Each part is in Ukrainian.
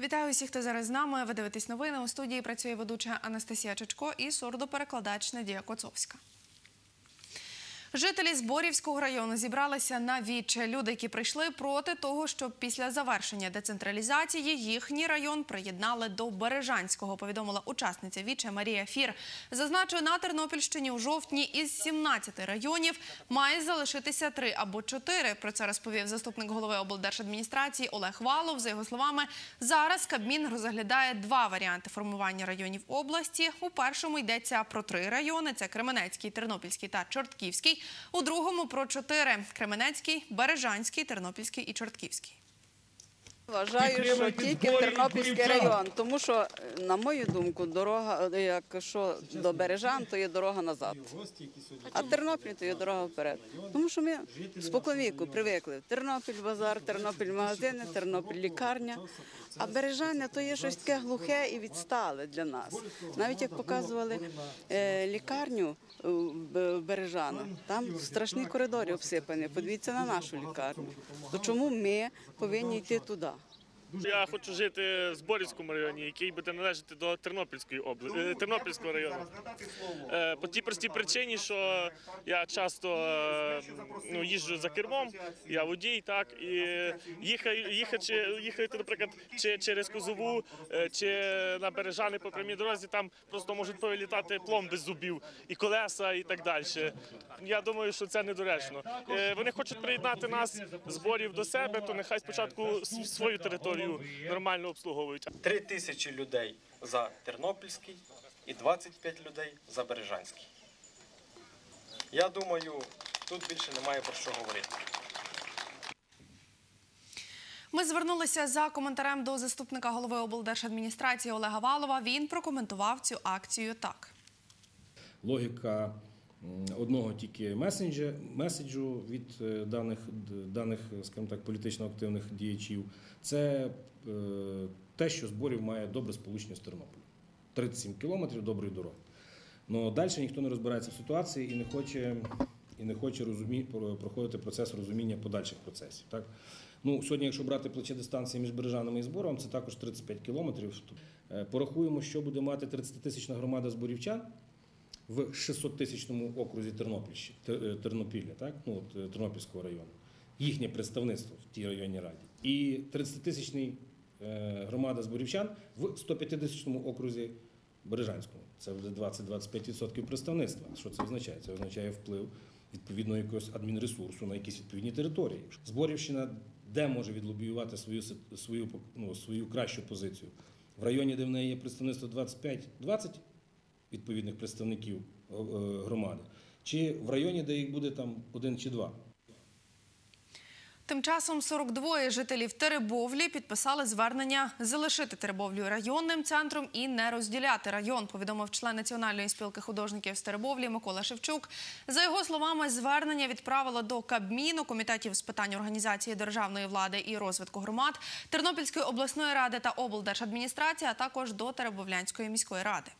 Вітаю усіх, хто зараз з нами. Ви дивитесь новини. У студії працює ведуча Анастасія Чечко і сурдоперекладач Надія Коцовська. Жителі Зборівського району зібралися на віче. Люди, які прийшли проти того, щоб після завершення децентралізації їхній район приєднали до Бережанського, повідомила учасниця віче Марія Фір. Зазначу, на Тернопільщині у жовтні із 17 районів має залишитися три або чотири. Про це розповів заступник голови облдержадміністрації Олег Валов. За його словами, зараз Кабмін розглядає два варіанти формування районів області. У першому йдеться про три райони: це Кременецький, Тернопільський та Чортківський. У другому про чотири: Кременецький, Бережанський, Тернопільський і Чортківський. Вважаю, що тільки Тернопільський район, тому що, на мою думку, дорога, е, якщо до Бережан, то є дорога назад. А Тернопіль то є дорога вперед. Тому що ми споконвіку привикли. Тернопіль базар, Тернопіль магазини, Тернопіль лікарня. А Бережання то є щось таке глухе і відстале для нас. Навіть як показували е, лікарню в Бережанах, там страшні коридори обсипані. Подивіться на нашу лікарню. То чому ми повинні йти туди? Я хочу жити в Зборівському районі, який буде належати до Тернопільської області, Тернопільського району. Е, По тій простій причині, що я часто е, ну, їжджу за кермом, я водій, так і їхаю, їхати, їхати, наприклад, чи через Козову, е, чи на Бережани по прямій дорозі, там просто можуть повилітати пломби з зубів і колеса, і так далі. Я думаю, що це недоречно. Е, Вони хочуть приєднати нас зборів до себе, то нехай спочатку свою територію нормально обслуговують. Три тисячі людей за Тернопільський і 25 людей за Бережанський. Я думаю, тут більше немає про що говорити. Ми звернулися за коментарем до заступника голови облдержадміністрації Олега Валова. Він прокоментував цю акцію так. логіка одного тільки месенджа, меседжу від е, даних, даних, так, політично активних діячів. Це е, те, що зборів має добре сполучення з Тернополем. 37 кілометрів доброї дороги. Ну далі ніхто не розбирається в ситуації і не хоче, і не хоче розумі, проходити процес розуміння подальших процесів. Так? Ну, сьогодні, якщо брати плече дистанції між Бережанами і збором, це також 35 кілометрів. Е, Порахуємо, що буде мати 30-тисячна громада зборівчан в 600-тисячному окрузі е, Тернопілля, так? ну, от, е, Тернопільського району, їхнє представництво в тій районній раді. І 30-тисячний е, громада зборівчан в 150-тисячному окрузі Бережанському. Це вже 20-25% представництва. Що це означає? Це означає вплив відповідно якогось адмінресурсу на якісь відповідні території. Зборівщина де може відлобіювати свою, свою, ну, свою кращу позицію? В районі, де в неї є представництво 25-20 відповідних представників е, громади, чи в районі, де їх буде там один чи два. Тим часом 42 жителів Теребовлі підписали звернення залишити Теребовлю районним центром і не розділяти район, повідомив член Національної спілки художників з Теребовлі Микола Шевчук. За його словами, звернення відправило до Кабміну, комітетів з питань організації державної влади і розвитку громад, Тернопільської обласної ради та облдержадміністрації, а також до Теребовлянської міської ради.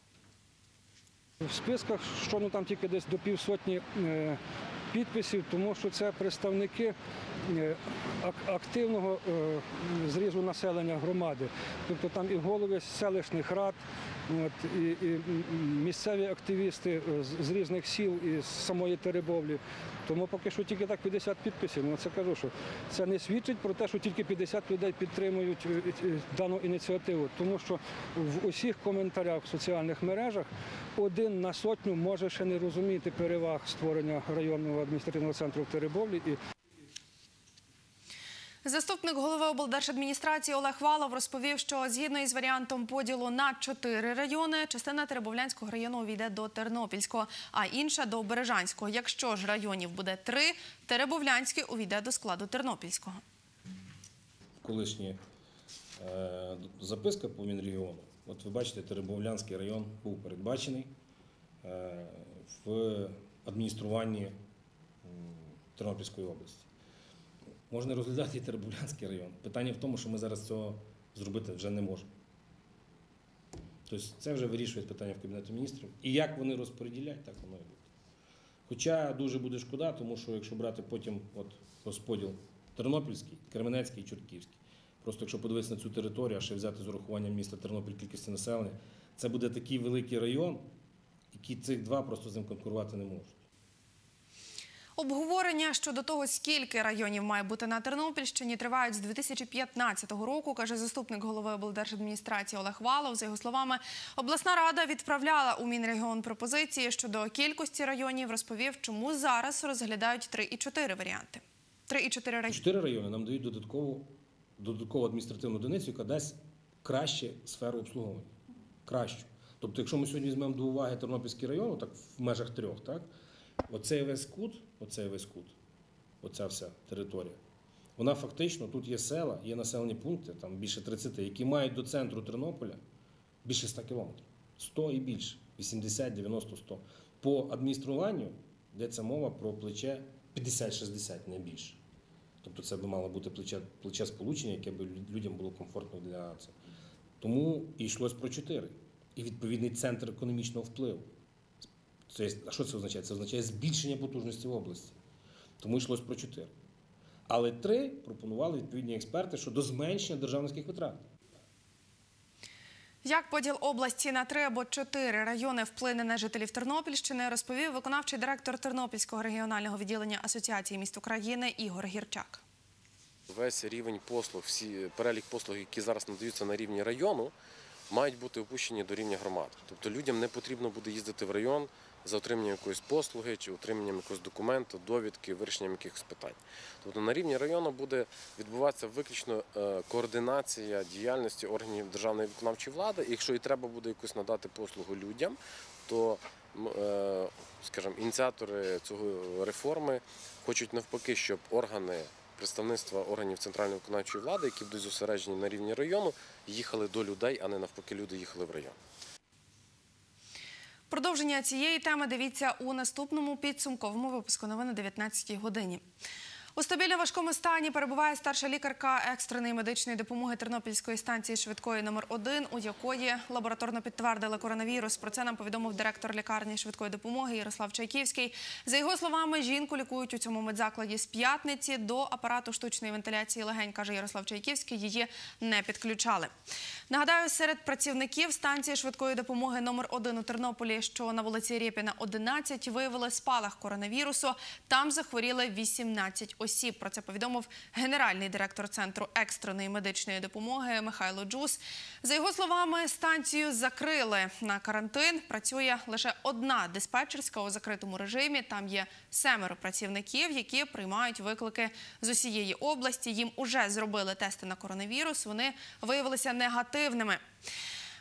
В списках що ну там тільки десь до півсотні е, підписів, тому що це представники е, активного е, зрізу населення громади. Тобто там і голови селищних рад, і, і місцеві активісти з різних сіл і з самої Теребовлі. Тому поки що тільки так 50 підписів. Ну це кажу, що це не свідчить про те, що тільки 50 людей підтримують е, е, дану ініціативу, тому що в усіх коментарях в соціальних мережах один на сотню може ще не розуміти переваг створення районного адміністративного центру в Теребовлі Заступник голови облдержадміністрації Олег Валов розповів, що згідно із варіантом поділу на чотири райони, частина Теребовлянського району увійде до Тернопільського, а інша до Бережанського. Якщо ж районів буде три, Теребовлянський увійде до складу Тернопільського. Колишня е, записка по Мінрегіону. От ви бачите, Теребовлянський район був передбачений е, в адмініструванні Тернопільської області. Можна розглядати і Теребовлянський район. Питання в тому, що ми зараз цього зробити вже не можемо. Тобто це вже вирішує питання в Кабінеті міністрів. І як вони розподіляють, так воно і буде. Хоча дуже буде шкода, тому що якщо брати потім от, розподіл Тернопільський, Кременецький, і Чортківський, Просто якщо подивитися на цю територію, а ще взяти з урахуванням міста Тернопіль кількості населення, це буде такий великий район, який цих два просто з ним конкурувати не можуть. Обговорення щодо того, скільки районів має бути на Тернопільщині, тривають з 2015 року, каже заступник голови облдержадміністрації Олег Валов. За його словами, обласна рада відправляла у Мінрегіон пропозиції щодо кількості районів. Розповів, чому зараз розглядають 3 і 4 варіанти. 3 і 4 райони. Чотири райони нам дають додаткову, додаткову адміністративну одиницю, яка дасть краще сферу обслуговування. Кращу. Тобто, якщо ми сьогодні візьмемо до уваги Тернопільський район, так в межах трьох, так? Оцей весь кут, оцей весь кут, оця вся територія. Вона фактично, тут є села, є населені пункти, там більше 30, які мають до центру Тернополя більше 100 кілометрів. 100 і більше, 80, 90, 100. По адмініструванню йдеться мова про плече 50-60, не більше. Тобто це би мало бути плече, плече сполучення, яке б людям було комфортно для цього. Тому і йшлось про чотири. І відповідний центр економічного впливу. Це, а що це означає? Це означає збільшення потужності в області. Тому йшлось про чотири. Але три пропонували відповідні експерти щодо зменшення державницьких витрат. Як поділ області на три або чотири райони вплине на жителів Тернопільщини, розповів виконавчий директор Тернопільського регіонального відділення Асоціації міст України Ігор Гірчак. Весь рівень послуг, всі перелік послуг, які зараз надаються на рівні району, мають бути опущені до рівня громад. Тобто людям не потрібно буде їздити в район за отриманням якоїсь послуги чи отриманням якогось документу, довідки, вирішенням якихось питань. Тобто на рівні району буде відбуватися виключно е, координація діяльності органів державної виконавчої влади. І якщо і треба буде якусь надати послугу людям, то е, скажімо, ініціатори цього реформи хочуть навпаки, щоб органи представництва органів центральної виконавчої влади, які будуть зосереджені на рівні району, їхали до людей, а не навпаки, люди їхали в район. Продовження цієї теми дивіться у наступному підсумковому випуску новин о 19 годині. У стабільно важкому стані перебуває старша лікарка екстреної медичної допомоги Тернопільської станції швидкої номер 1 у якої лабораторно підтвердили коронавірус. Про це нам повідомив директор лікарні швидкої допомоги Ярослав Чайківський. За його словами, жінку лікують у цьому медзакладі з п'ятниці до апарату штучної вентиляції легень, каже Ярослав Чайківський. Її не підключали. Нагадаю, серед працівників станції швидкої допомоги номер 1 у Тернополі, що на вулиці Рєпіна 11, виявили спалах коронавірусу. Там захворіли 18 осіб. Про це повідомив генеральний директор центру екстреної медичної допомоги Михайло Джус. За його словами, станцію закрили на карантин. Працює лише одна диспетчерська у закритому режимі. Там є семеро працівників, які приймають виклики з усієї області. Їм уже зробили тести на коронавірус. Вони виявилися негативними.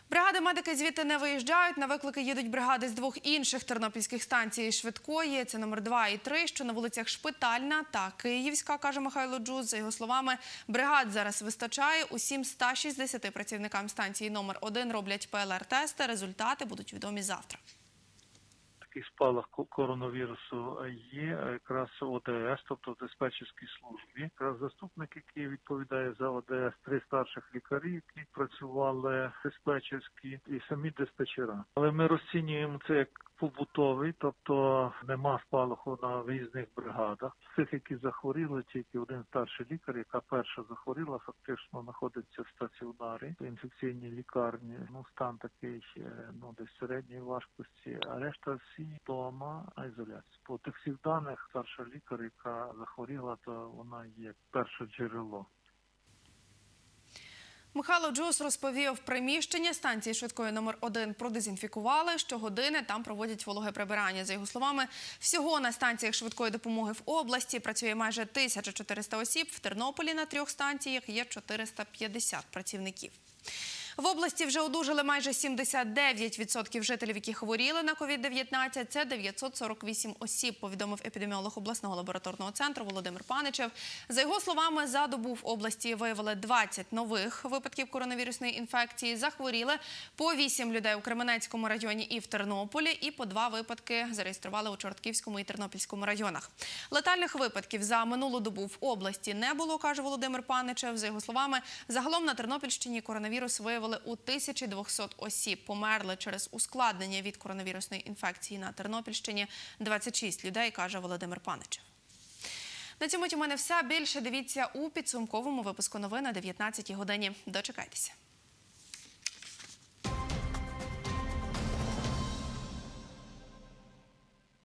Бригади медики звідти не виїжджають. На виклики їдуть бригади з двох інших тернопільських станцій швидкої. Це номер 2 і 3, що на вулицях Шпитальна та Київська, каже Михайло Джуз. За його словами, бригад зараз вистачає. Усім 160 працівникам станції номер 1 роблять ПЛР-тести. Результати будуть відомі завтра. Такий спалах ко- коронавірусу є якраз ОДС, тобто в диспетчерській службі. Якраз заступник, який відповідає за ОДС, три старших лікарі, які працювали диспетчерські, і самі диспетчера. Але ми розцінюємо це як побутовий, тобто нема спалаху на різних бригадах. Цих, які захворіли, тільки один старший лікар, яка перша захворіла, фактично знаходиться в стаціонарі в інфекційній лікарні. Ну стан такий ну десь середньої важкості, а решта всі вдома ізоляція. По тих всіх даних старша лікар, яка захворіла, то вона є перше джерело. Михайло Джус розповів, приміщення станції швидкої номер 1 продезінфікували. Щогодини там проводять вологе прибирання. За його словами, всього на станціях швидкої допомоги в області працює майже 1400 осіб. В Тернополі на трьох станціях є 450 працівників. В області вже одужали майже 79% жителів, які хворіли на COVID-19. Це 948 осіб, повідомив епідеміолог обласного лабораторного центру Володимир Паничев. За його словами, за добу в області виявили 20 нових випадків коронавірусної інфекції. Захворіли по 8 людей у Кременецькому районі і в Тернополі, і по два випадки зареєстрували у Чортківському і Тернопільському районах. Летальних випадків за минулу добу в області не було, каже Володимир Паничев. За його словами, загалом на Тернопільщині коронавірус виявили у 1200 осіб. Померли через ускладнення від коронавірусної інфекції на Тернопільщині 26 людей, каже Володимир Паничев. На цьому у мене все. Більше дивіться у підсумковому випуску новин о 19 годині. Дочекайтеся.